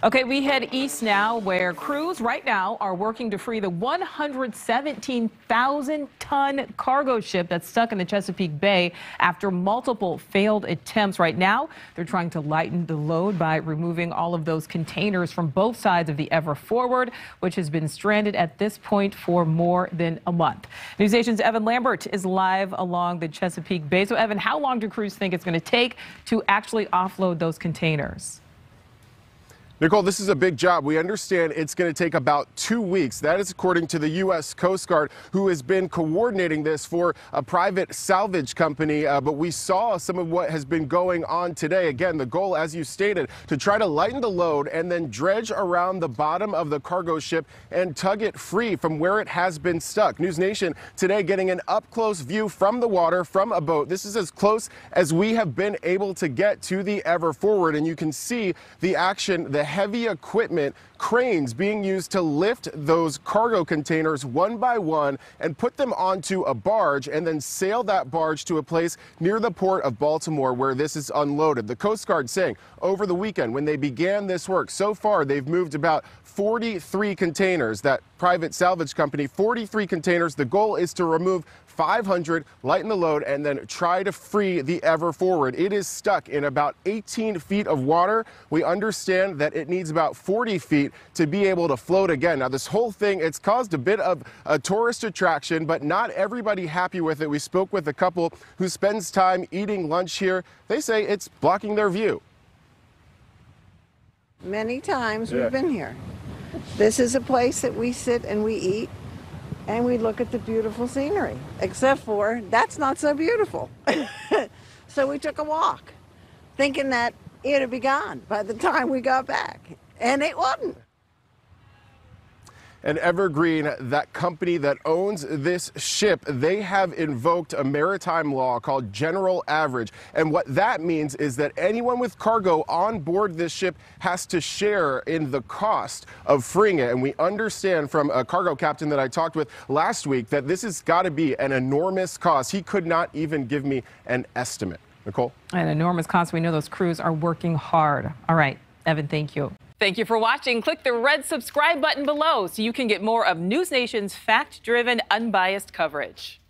Okay, we head east now, where crews right now are working to free the 117,000 ton cargo ship that's stuck in the Chesapeake Bay after multiple failed attempts. Right now, they're trying to lighten the load by removing all of those containers from both sides of the Ever Forward, which has been stranded at this point for more than a month. News Nation's Evan Lambert is live along the Chesapeake Bay. So, Evan, how long do crews think it's going to take to actually offload those containers? Nichole, this is a big job. We understand it's going to take about two weeks. That is according to the U.S. Coast Guard, who has been coordinating this for a private salvage company. Uh, but we saw some of what has been going on today. Again, the goal, as you stated, to try to lighten the load and then dredge around the bottom of the cargo ship and tug it free from where it has been stuck. News Nation today getting an up close view from the water from a boat. This is as close as we have been able to get to the Ever Forward. And you can see the action, the heavy equipment, cranes being used to lift those cargo containers one by one and put them onto a barge and then sail that barge to a place near the port of Baltimore where this is unloaded. The Coast Guard saying over the weekend when they began this work, so far they've moved about 43 containers. That private salvage company, 43 containers. The goal is to remove 500, lighten the load, and then try to free the Ever Forward. It is stuck in about 18 feet of water. We understand that it needs about 40 feet to be able to float again. Now, this whole thing, it's caused a bit of a tourist attraction, but not everybody happy with it. We spoke with a couple who spends time eating lunch here. They say it's blocking their view. Many times yeah. we've been here. This is a place that we sit and we eat and we look at the beautiful scenery, except for that's not so beautiful. so we took a walk, thinking that it'd be gone by the time we got back, and it wasn't and Evergreen, that company that owns this ship, they have invoked a maritime law called General Average. And what that means is that anyone with cargo on board this ship has to share in the cost of freeing it. And we understand from a cargo captain that I talked with last week that this has got to be an enormous cost. He could not even give me an estimate. Nichole? An enormous cost. We know those crews are working hard. All right, Evan, thank you. Thank you for watching. Click the red subscribe button below so you can get more of News Nation's fact driven, unbiased coverage.